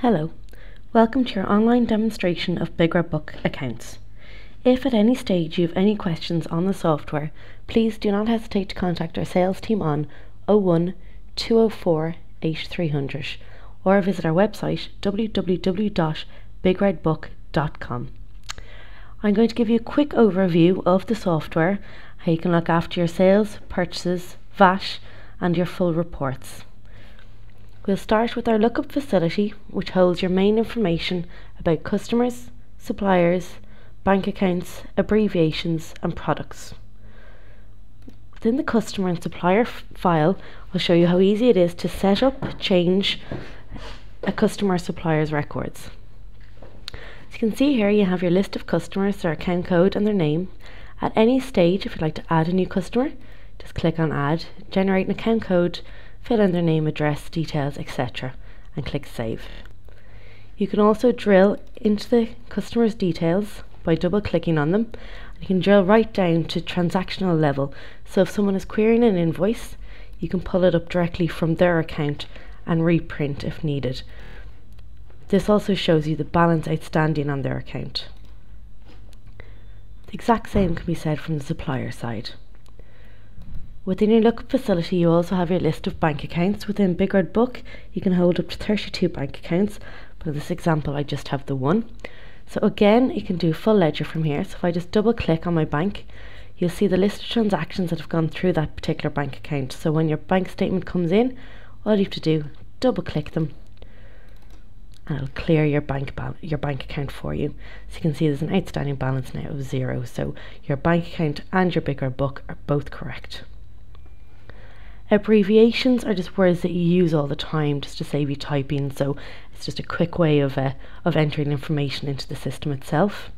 Hello, welcome to your online demonstration of BigRedBook accounts. If at any stage you have any questions on the software, please do not hesitate to contact our sales team on 01 204 8300 or visit our website www.bigredbook.com. I'm going to give you a quick overview of the software, how you can look after your sales, purchases, VAT and your full reports. We'll start with our lookup facility, which holds your main information about customers, suppliers, bank accounts, abbreviations, and products. Within the customer and supplier file, I'll show you how easy it is to set up, change a customer supplier's records. As you can see here, you have your list of customers, their account code, and their name. At any stage, if you'd like to add a new customer, just click on Add, generate an account code, fill in their name, address, details, etc. and click Save. You can also drill into the customer's details by double clicking on them. You can drill right down to transactional level. So if someone is querying an invoice, you can pull it up directly from their account and reprint if needed. This also shows you the balance outstanding on their account. The exact same can be said from the supplier side. Within your lookup facility, you also have your list of bank accounts. Within Big Red BigRedBook, you can hold up to 32 bank accounts, but in this example, I just have the one. So again, you can do full ledger from here. So if I just double click on my bank, you'll see the list of transactions that have gone through that particular bank account. So when your bank statement comes in, all you have to do, double click them, and it'll clear your bank your bank account for you. So you can see there's an outstanding balance now of zero. So your bank account and your BigRedBook are both correct. Abbreviations are just words that you use all the time just to save you typing, so it's just a quick way of, uh, of entering information into the system itself.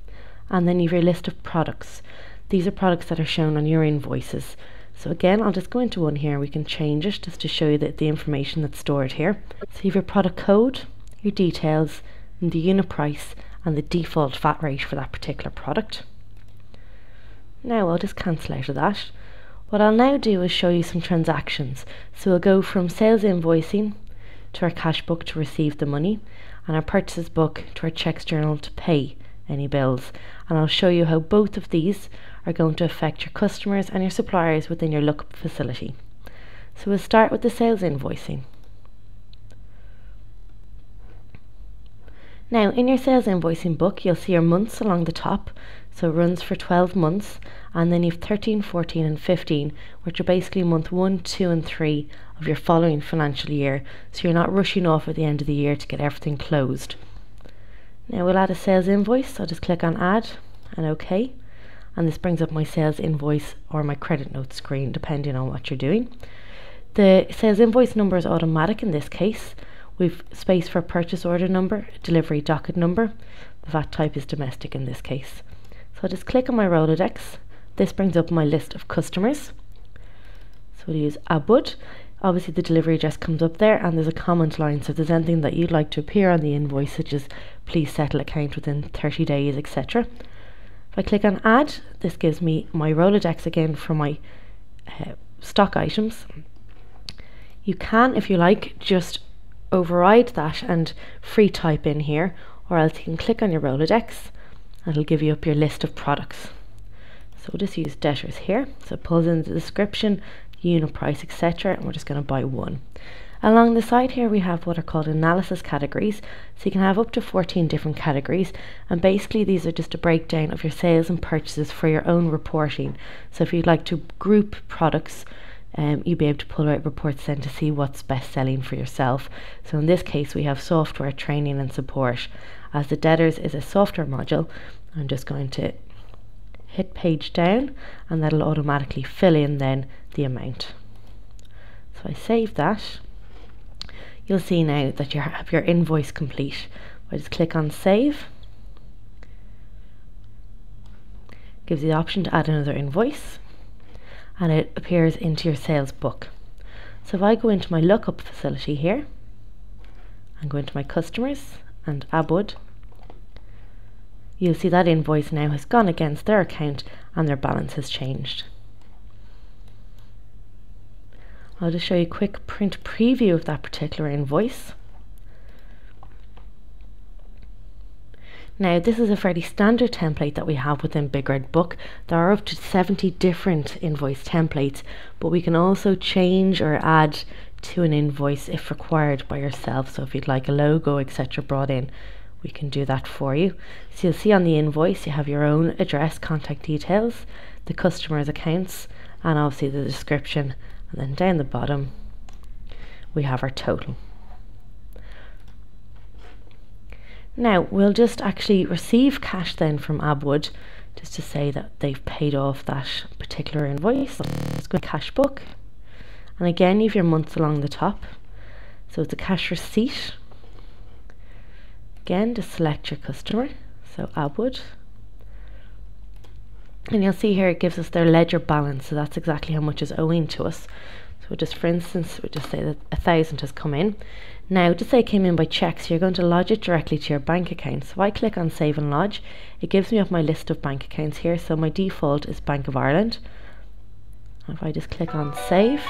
And then you have your list of products. These are products that are shown on your invoices. So again, I'll just go into one here. We can change it just to show you that the information that's stored here. So you have your product code, your details, and the unit price, and the default VAT rate for that particular product. Now I'll just cancel out of that what I'll now do is show you some transactions. So we'll go from sales invoicing to our cash book to receive the money and our purchases book to our checks journal to pay any bills. And I'll show you how both of these are going to affect your customers and your suppliers within your lookup facility. So we'll start with the sales invoicing. Now in your sales invoicing book you'll see your months along the top so it runs for 12 months and then you've 13, 14 and 15 which are basically month 1, 2 and 3 of your following financial year so you're not rushing off at the end of the year to get everything closed. Now we'll add a sales invoice, I'll just click on add and OK and this brings up my sales invoice or my credit note screen depending on what you're doing. The sales invoice number is automatic in this case. We've space for purchase order number, delivery docket number. The VAT type is domestic in this case. So I'll just click on my Rolodex. This brings up my list of customers. So we'll use Abud. Obviously the delivery address comes up there and there's a comment line. So if there's anything that you'd like to appear on the invoice, such as please settle account within 30 days, etc. If I click on add, this gives me my Rolodex again for my uh, stock items. You can, if you like, just override that and free type in here, or else you can click on your Rolodex and it'll give you up your list of products. So we'll just use debtors here. So it pulls in the description, unit price, etc. And we're just going to buy one. Along the side here we have what are called analysis categories. So you can have up to 14 different categories and basically these are just a breakdown of your sales and purchases for your own reporting. So if you'd like to group products um, you'll be able to pull out reports then to see what's best selling for yourself. So in this case we have software, training and support. As the debtors is a software module I'm just going to hit page down and that'll automatically fill in then the amount. So I save that. You'll see now that you have your invoice complete. I just click on save. Gives you the option to add another invoice and it appears into your sales book. So if I go into my lookup facility here and go into my customers and Abud you'll see that invoice now has gone against their account and their balance has changed. I'll just show you a quick print preview of that particular invoice. Now, this is a fairly standard template that we have within Big Red Book. There are up to 70 different invoice templates, but we can also change or add to an invoice if required by yourself. So, if you'd like a logo, etc., brought in, we can do that for you. So, you'll see on the invoice you have your own address, contact details, the customer's accounts, and obviously the description. And then down the bottom, we have our total. Now we'll just actually receive cash then from Abwood just to say that they've paid off that particular invoice. Let's go to cash book. And again, you have your months along the top. So it's a cash receipt. Again, just select your customer. So Abwood. And you'll see here it gives us their ledger balance. So that's exactly how much is owing to us. So just for instance, we just say that a thousand has come in. Now, to say it came in by check, so you're going to lodge it directly to your bank account. So I click on Save and Lodge, it gives me up my list of bank accounts here. So my default is Bank of Ireland. if I just click on Save,